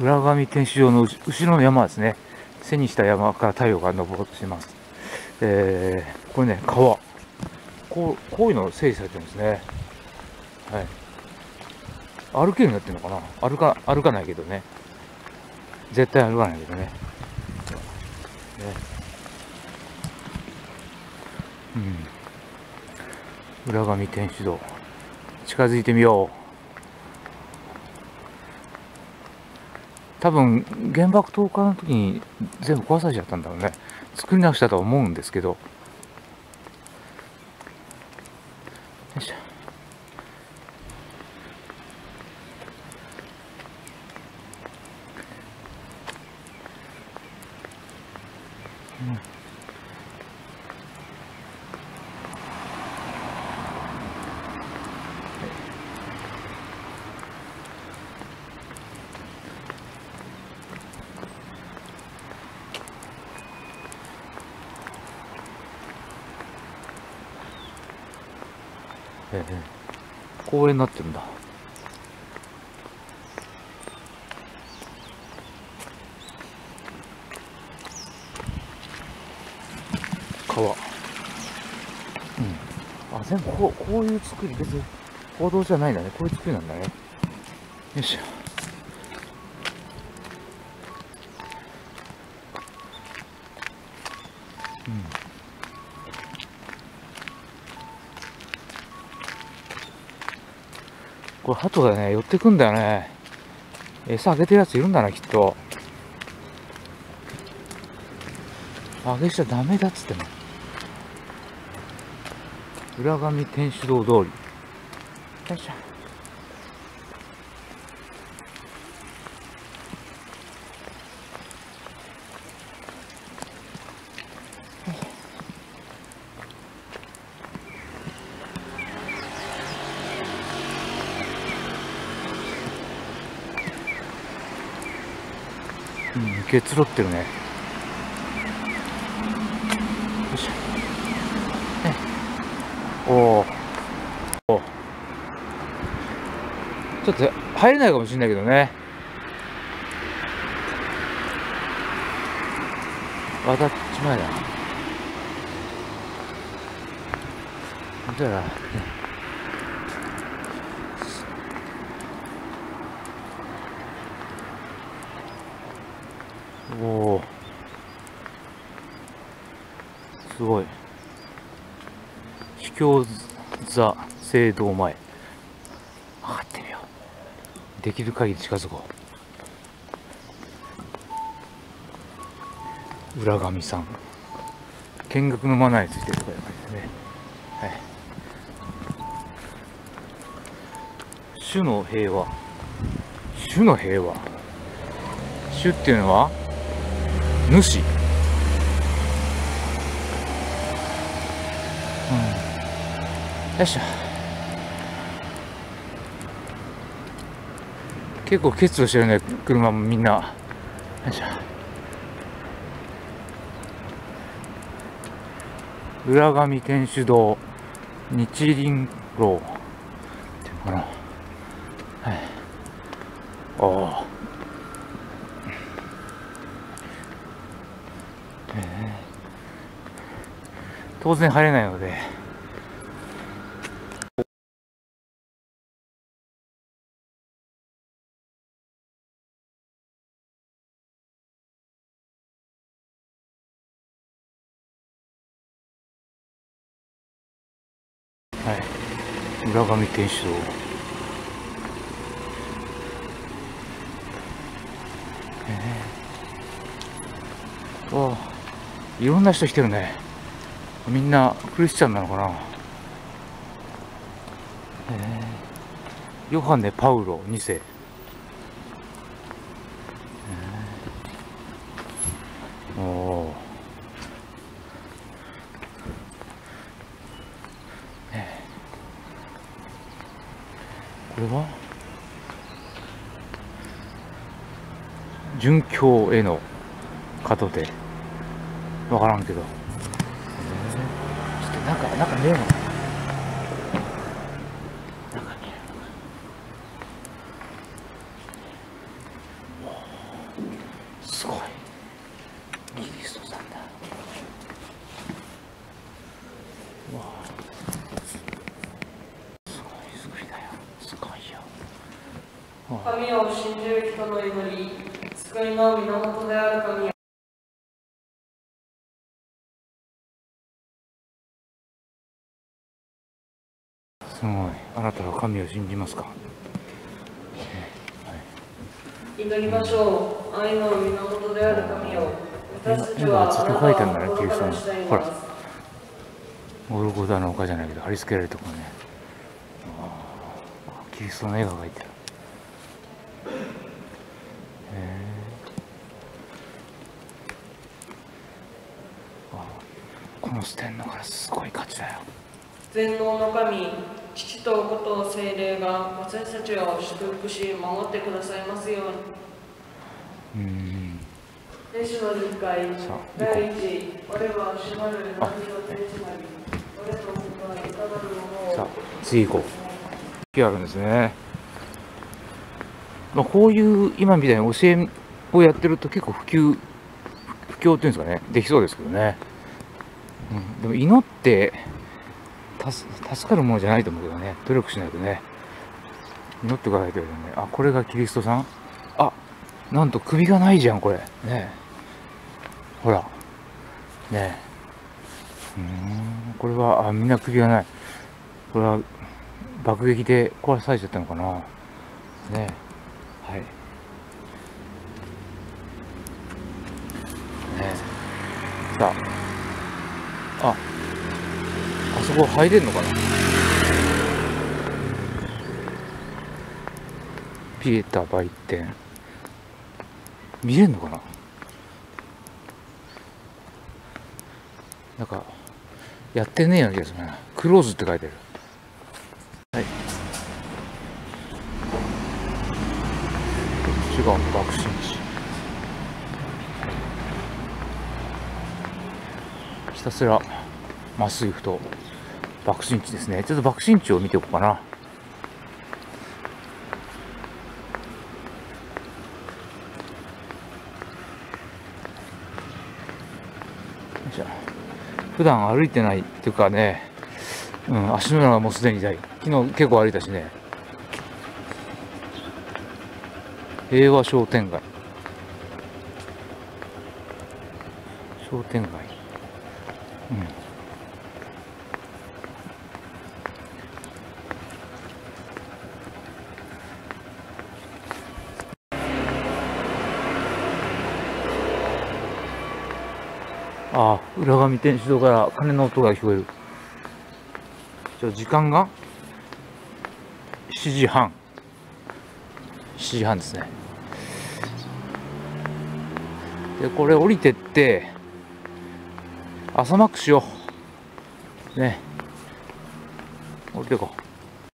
裏上天主場の後ろの山ですね。背にした山から太陽が昇ろうとしてます。えー、これね、川。こう、こういうの整理されてるんですね。はい。歩けるようになってるのかな？歩か、歩かないけどね。絶対歩かないけどね。ねうん。裏上天主堂。近づいてみよう。多分原爆投下の時に全部壊されちゃったんだろうね。作り直したとは思うんですけど。よいしょ。うん。ええ。公園になってるんだ。川。うん。あ全部こうこういう作り。別に歩道じゃないんだね。こういう作りなんだね。よいしょ。うん。これ鳩がね、寄ってくんだよね。餌あげてるやついるんだな、きっと。あげちゃダメだっつっても。裏上天主堂通り。よいしょ。うん、池つろってるね。よいしょ。ねおお。ちょっと入れないかもしれないけどね。渡っちまえだ。じゃあ、ねおおすごい。秘境座聖堂前。上がってみよう。できる限り近づこう。裏上さん。見学のマナーについてとかやますね。はい。主の平和。主の平和。主っていうのは？主、うん、よいしょ。結構結露してるね車もみんな。よいしょ。裏上天主堂日輪楼。っていうのかなはいおお当然入れないので。はい。裏上天主堂。えー、おいろんな人来てるね。みんなクリスチャンなのかな？えー、ヨハネ・パウロ2世、えー、おー。えー、これは？殉教への門で。わからんけど。なんか、なんか見えるの？かなんか見えるの。かすごい。キリストさんだ。わすごいすごいだよ。すごいよ。神を信じる人の祈り、救いの源である神すごい。あなたは神を信じますか？祈りましょう。愛の源である神よ。私たちは今ずっと書いてんだねあなたをキリストの心から慕いほらます。ゴルゴダの丘じゃないけど貼り付けられるところねキリストの絵が描いてる。このステンのからすごい価値だよ。全能の神、父と子と精霊が私たちを祝福し、守ってくださいますように。うーん。天使の10回さあ第一俺は閉まる何を天使なり俺と他はいかなるものをさあ次行こう。あるんですね。まあこういう今みたいに教えをやってると結構普及布教っていうんですかね。できそうですけどね、うん、でも祈って助かるものじゃないと思うけどね。努力しないとね。祈ってくださいと言われてね。あこれがキリストさん？あなんと首がないじゃんこれ。ね。ほら。ね。うん。これはあみんな首がない。これは爆撃で壊されちゃったのかな。ね。はい。ね。さあ。あ。そこ入れんのかな？ピエタ売店。見れんのかな？なんかやってねえような気がするな。クローズって書いてる。はい。こっちが爆心地。ひたすらまっすぐ行くと。爆心地ですね。ちょっと爆心地を見ておこうかな。普段歩いてないっていうかね、うん、足の裏がもうすでに痛い。昨日結構歩いたしね。平和商店街。商店街。うん。ああ、裏上天主堂から鐘の音が聞こえる。じゃ時間が7時半。7時半ですね。で、これ降りてって、朝マックしよう。ね。降りてこう。